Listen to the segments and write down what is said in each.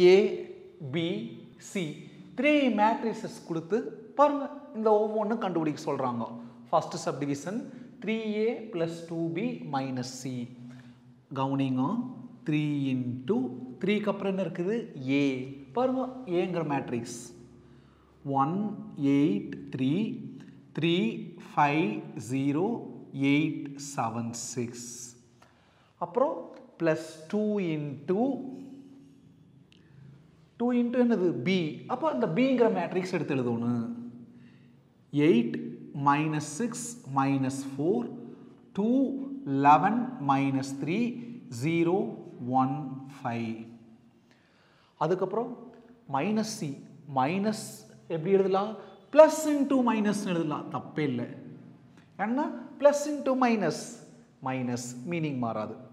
A B C three matrices கொடுத்து பாருங்கள் இந்த ஒவ்வொன்றும் கண்டுபிடிக்க சொல்கிறாங்க first subdivision three A plus two B minus C கவுனிங்க three into த்ரீக்கு அப்புறம் என்ன இருக்குது? ஏ பாருங்க ஏங்கிற matrix one eight three three five zero eight seven six அப்புறம் plus two into two into என்னது? பி அப்போ அந்த பிங்கிற மேட்ரிக்ஸ் எடுத்து எழுதணும். Eight minus six minus four two eleven minus three zero one five அதுக்கப்புறம் மைனஸ் சி மைனஸ் எப்படி எழுதலாம்? ப்ளஸ் இன்டூ மைனஸ் எழுதலாம். தப்பே இல்லை. ஏன்னா plus into minus minus meaning மாறாது.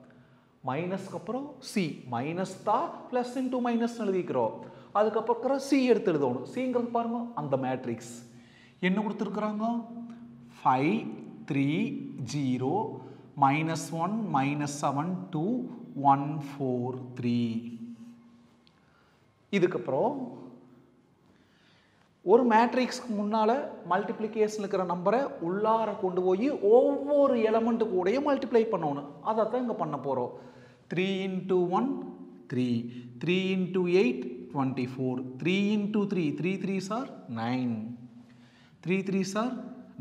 மைனஸ்க்கு அப்புறம் சி மைனஸ் தான் ப்ளஸ் இன்டூ மைனஸ் எழுதிக்கிறோம். அதுக்கப்புறம் சி எடுத்து எழுதணும். சிங்கிறது பாருங்க? அந்த மேட்ரிக்ஸ் என்ன கொடுத்துருக்குறாங்க? Five three zero minus one minus seven two one four three இதுக்கப்புறம் ஒரு மேட்ரிக்ஸ்க்கு முன்னால் மல்டிப்ளிகேஷன் இருக்கிற நம்பரை உள்ளார கொண்டு போய் ஒவ்வொரு எலமெண்ட்டு கூடயும் மல்டிப்ளை பண்ணணும். அதை தான் இங்கே பண்ண போகிறோம் three into one three three into eight twenty four three into three three three sir nine three three sir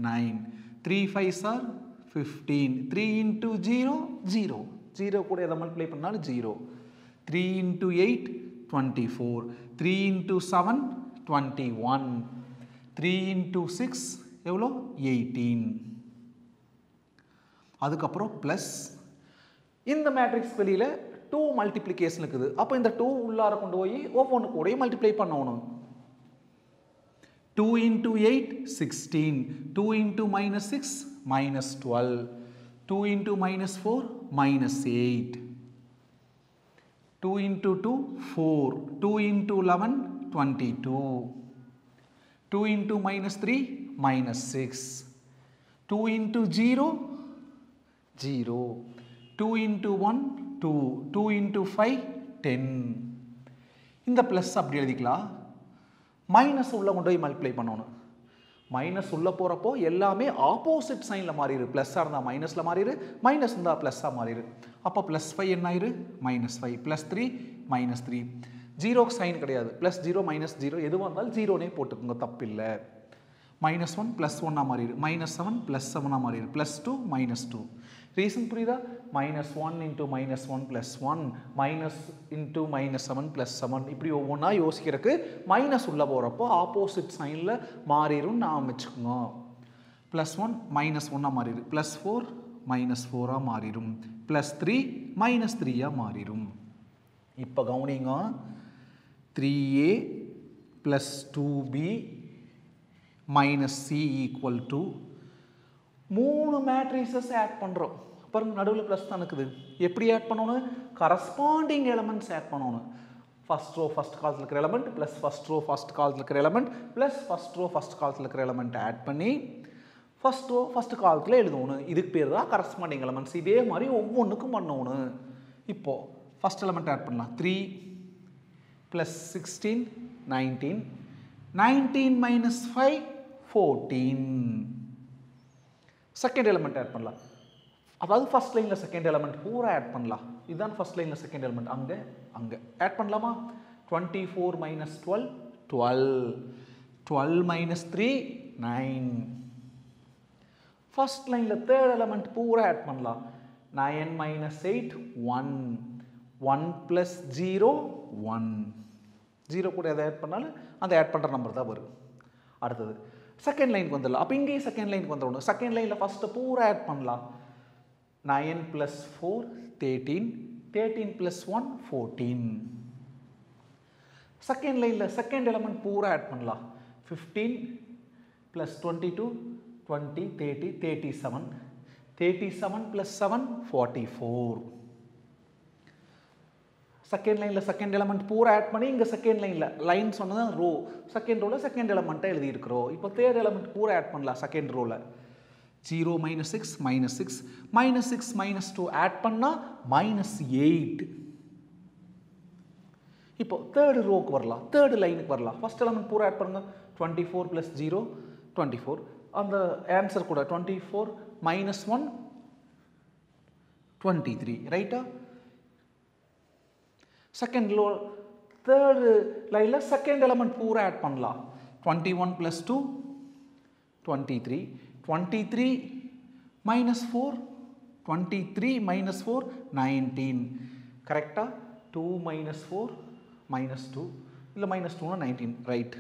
nine three five sir fifteen three into zero zero zero கூட எதை multiply பண்ணாலும் zero three into eight twenty four three into seven twenty one three into six எவ்வளோ? Eighteen அதுக்கப்புறம் plus இந்த matrix வெளியில் two multiplication இருக்குது. அப்போ இந்த டூ உள்ளார கொண்டு போய் ஒவ்வொன்று கூடயும் மல்டிப்ளை பண்ணணும். Two into eight sixteen two into minus six minus twelve two into minus four minus eight two into two four two into eleven twenty two two into minus three minus six two into zero zero two into one two two into five ten இந்த plus அப்படி எழுதிக்கலாம். Minus உள்ளே கொண்டு போய் multiply பண்ணணும். Minus உள்ளே போகிறப்போ எல்லாமே ஆப்போசிட் சைனில் மாறிடு ப்ளஸ்ஸாக இருந்தால் மைனஸில் மாறிடு மைனஸ் இருந்தால் ப்ளஸ்ஸாக மாறிடு அப்போ ப்ளஸ் ஃபைவ் என்ன ஆயிரு minus five plus three minus three zero sign கிடையாது. ப்ளஸ் ஜீரோ மைனஸ் ஜீரோ எதுவாக இருந்தாலும் ஜீரோனே போட்டுக்கோங்க தப்பில்லை. மைனஸ் ஒன் ப்ளஸ் ஒன்னாக மாறிடு மைனஸ் செவன் ப்ளஸ் செவனாக மாறிடு plus two minus two reason புரியுதா? Minus one into minus one plus one minus into minus seven plus seven இப்படி ஒவ்வொன்றா யோசிக்கிறதுக்கு மைனஸ் உள்ளே போகிறப்போ ஆப்போசிட் சைனில் மாறிடும் நான் வச்சுக்கோங்க. ப்ளஸ் ஒன் மைனஸ் ஒன்னாக மாறிடும் ப்ளஸ் ஃபோர் மைனஸ் ஃபோராக மாறிடும் ப்ளஸ் த்ரீ மைனஸ் த்ரீயாக மாறிடும் இப்போ கவனிங்க. Three A plus two B minus to மூணு மேட்ரிசஸ் ஆட் பண்ணுறோம் அப்புறம் நடுவில் ப்ளஸ் தான் இருக்குது. எப்படி ஆட் பண்ணணும் கரஸ்பாண்டிங் எலமெண்ட்ஸ் ஆட் பண்ணணும் ஃபஸ்ட் ரோ ஃபஸ்ட் காலத்தில் இருக்கிற element plus first row first காலத்தில் இருக்கிற element plus first row first காலத்தில் இருக்கிற எலமெண்ட் ஆட் பண்ணி ஃபஸ்ட் ரோ ஃபஸ்ட் காலத்தில் எழுதணும் இதுக்கு பேர் தான் கரஸ்பாண்டிங் எலமெண்ட்ஸ் இதே மாதிரி ஒவ்வொன்றுக்கும் பண்ணணும் இப்போது ஃபஸ்ட் எலமெண்ட் ஆட் பண்ணலாம். Three plus sixteen nineteen nineteen minus five fourteen second element add பண்ணலாம். அதாவது ஃபர்ஸ்ட் லைனில் செகண்ட் எலமெண்ட் பூரா ஆட் பண்ணலாம். இதுதான் ஃபர்ஸ்ட் லைனில் செகண்ட் எலமெண்ட் அங்கே அங்கே. ஆட் பண்ணலாமா? Twenty four minus twelve twelve twelve minus three nine first லைனில் தேர்ட் எலமெண்ட் பூரா ஆட் பண்ணலாம். Nine minus eight one one plus zero one zero கூட எதை ஆட் பண்ணாலும் அந்த ஆட் பண்ணுற நம்பர் தான் வரும். அடுத்தது செகண்ட் லைனுக்கு வந்துடலாம். அப்போ இங்கேயும் செகண்ட் லைனுக்கு வந்துடணும். செகண்ட் லைனில் ஃபஸ்ட்டு பூரா ஆட் பண்ணலாம். Nine plus four thirteen thirteen plus one fourteen second லைனில் செகண்ட் எலமெண்ட் பூரா ஆட் பண்ணலாம். Fifteen plus twenty two twenty thirty thirty seven thirty seven plus seven forty four second லைனில் second element பூரா add பண்ணி இங்கே second லைனில் line சொன்னது row second ரோவில் செகண்ட் எலமெண்ட்டை எழுதியிருக்கிறோம். இப்போ தேர்ட் எலமெண்ட் பூரா ஆட் பண்ணலாம் second ரோவில் zero minus six minus six minus six minus two add பண்ணால் மைனஸ் எயிட் இப்போ தேர்டு ரோக்கு வரலாம். தேர்டு லைனுக்கு வரலாம். ஃபஸ்ட் எலமெண்ட் பூரா ஆட் பண்ணுங்க. Twenty four plus zero twenty four அந்த ஆன்சர் கூட twenty four minus one twenty three ரைட்டா செகண்ட் லோ தேர்டு லைனில் செகண்ட் எலமெண்ட் பூரா ஆட் பண்ணலாம். Twenty one plus two twenty three twenty three minus four twenty three minus four nineteen கரெக்டாக two minus four minus two இல்லை minus டூனா nineteen right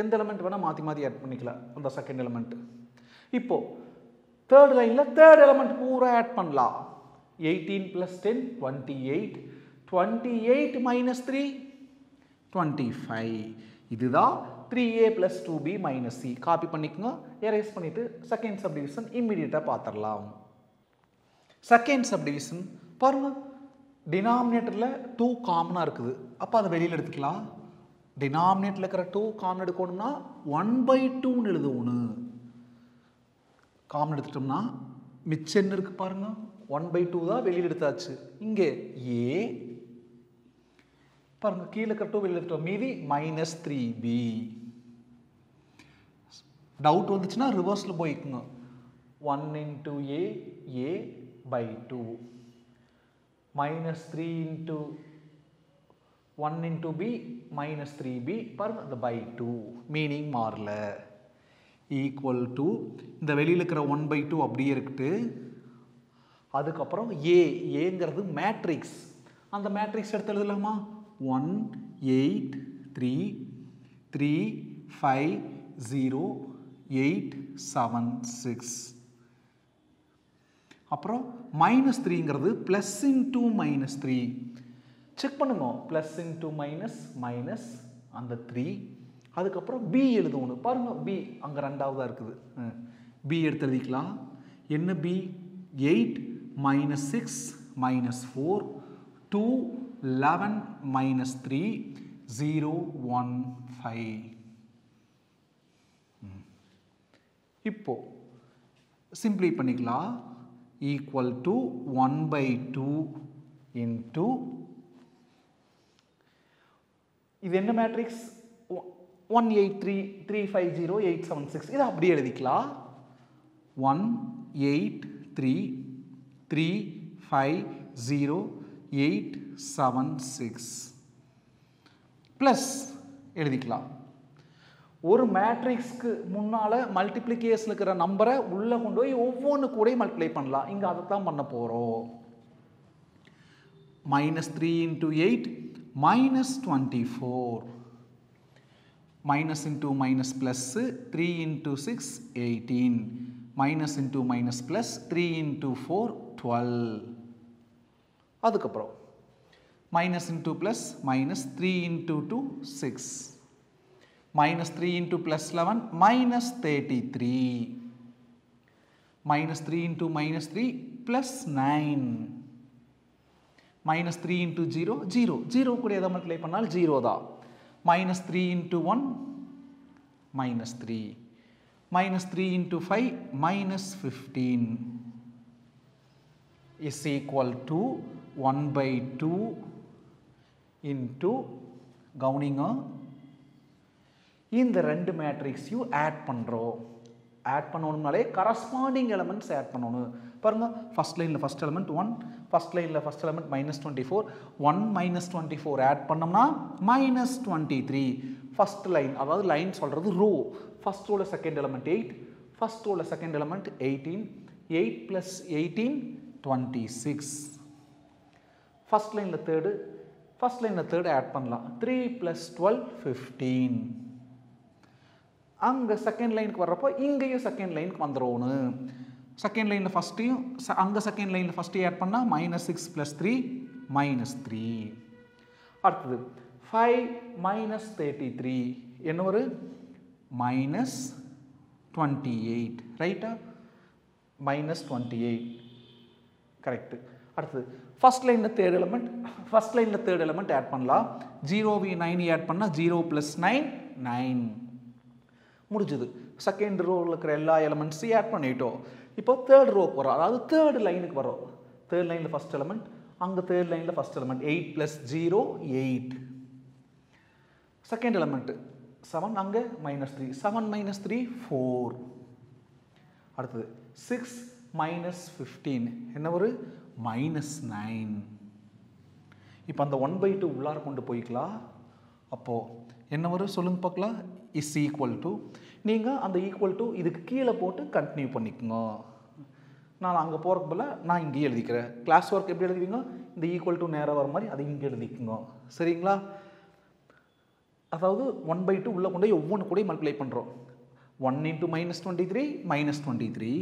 எந்த element வேணால் மாற்றி மாற்றி ஆட் பண்ணிக்கலாம். அந்த செகண்ட் எலமெண்ட் இப்போது தேர்ட் லைனில் தேர்ட் எலமெண்ட் பூரா ஆட் பண்ணலாம். Eighteen plus ten twenty eight twenty eight minus three twenty five இதுதான் three A plus two B minus C copy பண்ணிக்குங்க, எரேஸ் பண்ணிவிட்டு செகண்ட் subdivision immediate பார்த்துடலாம் செகண்ட் subdivision, பாருங்க. டினாமினேட்டரில் டூ காமனாக இருக்குது. அப்போ அதை வெளியில் எடுத்துக்கலாம். Denominatorல இருக்கிற டூ காமன் எடுக்கணும்னா ஒன் பை டூன்னு எழுதுவோன்னு காமன் எடுத்துட்டோம்னா மிச்சம் என்ன இருக்கு பாருங்க. ஒன் பை டூ தான் வெளியில் எடுத்தாச்சு. இங்கே ஏ பாருங்க கீழே இருக்கிற டூ வெளியில் மீதி மைனஸ் த்ரீ பி டவுட் வந்துச்சுன்னா ரிவர்ஸில் போய்க்குங்க. One into A A by two minus three into one into B minus three B பாருங்க இந்த பை டூ மீனிங் மாறல. ஈக்குவல் டு இந்த வெளியில் இருக்கிற ஒன் பை டூ அப்படியே இருக்குது. அதுக்கப்புறம் ஏ ஏங்கிறது மேட்ரிக்ஸ் அந்த மேட்ரிக்ஸ் எடுத்து எழுதலாமா? One eight three three five zero eight seven six அப்புறம் minus த்ரீங்கிறது plus into minus three check பண்ணுங்க. ப்ளஸ் இன்டூ மைனஸ் மைனஸ் அந்த த்ரீ அதுக்கப்புறம் பி எழுதணும். பாருங்க பி அங்கே ரெண்டாவதாக இருக்குது. பி எடுத்து எழுதிக்கலாம். என்ன B eight minus six minus four two eleven minus three zero one five இப்போ சிம்பிளி பண்ணிக்கலாம். Equal to one by two into இது என்ன matrix one eight three three five zero eight seven six இதை அப்படியே எழுதிக்கலாம். One eight three three five zero eight seven six plus எழுதிக்கலாம். ஒரு மேட்ரிக்ஸ்க்கு முன்னால் மல்டிப்ளிகேஷன் இருக்கிற நம்பரை உள்ளே கொண்டு போய் ஒவ்வொன்று கூட மல்டிப்ளை பண்ணலாம். இங்கே அதை தான் பண்ண போகிறோம் minus three into eight minus twenty four minus into minus plus three into six eighteen minus into minus plus three into four twelve அதுக்கப்புறம் minus into plus minus three into two six minus three into plus eleven minus thirty three minus minus 3 minus three plus nine minus three 3 into zero zero 0 குடு எதம் மட்டிலை பண்ணால் 0 தா minus 3 into one minus three minus three into 5 minus 15 is equal to 0 1 by 2 into கவுனிங்க இந்த ரெண்டு மேட்ரிக்ஸையும் add பண்ணுறோம் add பண்ணணும்னாலே corresponding elements add பண்ணணும். பாருங்கள் ஃபஸ்ட் லைனில் ஃபஸ்ட் எலமெண்ட் ஒன் ஃபஸ்ட் லைனில் first element minus twenty four one minus twenty four add பண்ணோம்னா minus twenty three first line அதாவது லைன் சொல்கிறது ரோ ஃபஸ்ட் ரோவில் second element eight first ரோவில் second element eighteen eight plus eighteen twenty six first லைனில் third first லைனில் third add பண்ணலாம். Three plus twelve fifteen அங்கே second லைனுக்கு வர்றப்போ இங்கேயும் செகண்ட் லைனுக்கு வந்துடணும் செகண்ட் லைனில் ஃபஸ்ட்டையும் அங்கே செகண்ட் லைனில் ஃபஸ்ட்டு ஆட் பண்ணால் minus six plus three minus three அடுத்தது ஃபைவ் மைனஸ் தேர்ட்டி த்ரீ என்ன ஒரு? மைனஸ் டுவெண்ட்டி எயிட் ரைட்டா மைனஸ் டுவெண்ட்டி எயிட் கரெக்டு அடுத்தது ஃபஸ்ட் லைனில் தேர்ட் எலமெண்ட் ஃபஸ்ட் லைனில் தேர்ட் எலமெண்ட் ஆட் பண்ணலாம். ஜீரோ வி நைன் ஆட் பண்ணால் ஜீரோ ப்ளஸ் நைன் நைன் முடிஞ்சது. செகண்ட் ரோவில் இருக்கிற எல்லா எலமெண்ட்ஸையும் ஆட் பண்ணிட்டோம். இப்போ தேர்ட் ரோக்கு வரோம் அதாவது தேர்டு லைனுக்கு வரோம் தேர்ட் லைனில் ஃபஸ்ட் எலமெண்ட் அங்கே தேர்ட் லைனில் first element eight plus zero eight second element seven அங்கே minus three seven minus three four அடுத்தது சிக்ஸ் மைனஸ் ஃபிஃப்டீன் என்ன ஒரு மைனஸ் நைன் இப்போ அந்த ஒன் பை டூ உள்ளார கொண்டு போய்க்கலாம் அப்போது என்ன வரும்? சொல்லுங்க பார்க்கலாம். இஸ் ஈக்குவல் டு நீங்கள் அந்த ஈக்குவல் டு இதுக்கு கீழே போட்டு கண்டினியூ பண்ணிக்கோங்க. நான் அங்கே போகிறக்கு போல் நான் இங்கேயே எழுதிக்கிறேன். கிளாஸ் ஒர்க் எப்படி எழுதுவீங்க? இந்த ஈக்குவல் டு நேராக வர மாதிரி அதை இங்கே எழுதிக்குங்க. சரிங்களா? அதாவது ஒன் பை டூ உள்ளே கொண்டு போய் ஒவ்வொன்று கூட மல்டிப்ளை பண்ணுறோம் one into minus twenty three minus twenty three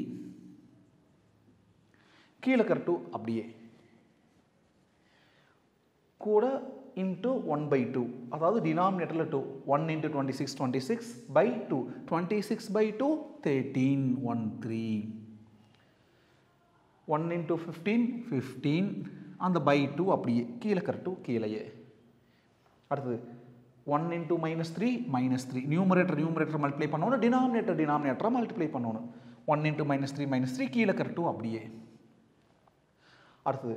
கீழே கரெக்டு அப்படியே. கூட இன்ட்டு ஒன் பை டூ அதாவது டினாமினேட்டரில் two one into twenty six twenty six by two twenty six by two thirteen one three one into fifteen fifteen அந்த by two அப்படியே. கீழே correct கீழேயே. அடுத்தது one into minus three minus three numerator numerator multiply பண்ணணும். Denominator டினாமினேட்டரை multiply பண்ணணும். One into minus three minus three கீழே கரெக்டும் அப்படியே. அடுத்தது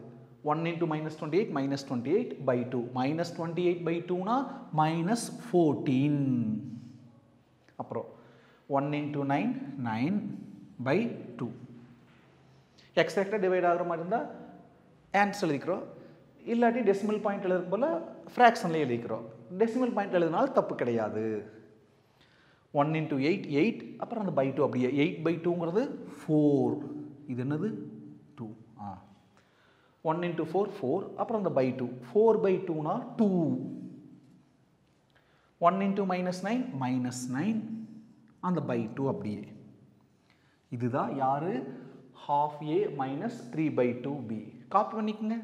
one into minus twenty eight minus twenty eight by two minus twenty eight by டூனா minus fourteen அப்புறம் one into nine nine by two எக்ஸாக்டாக டிவைட் ஆகிற மாதிரி இருந்தால் ஆன்சர் எழுதிக்கிறோம். இல்லாட்டி டெசிமல் பாயிண்ட் எழுதுறது போல் ஃப்ராக்ஷன்லேயே எழுதிக்கிறோம். டெசிமல் பாயிண்ட் எழுதினாலும் தப்பு கிடையாது. ஒன் இன்ட்டு எயிட் எயிட் அப்புறம் அந்த பை டூ அப்படியே. எயிட் பை டூங்கிறது ஃபோர் இது என்னது? ஒன் இன்ட்டு ஃபோர் ஃபோர் அப்புறம் அந்த பை டூ ஃபோர் பை டூனா two one into minus nine minus nine அந்த பை டூ அப்படியே. இதுதான் யார்? Half A minus three by two B copy பண்ணிக்கோங்க.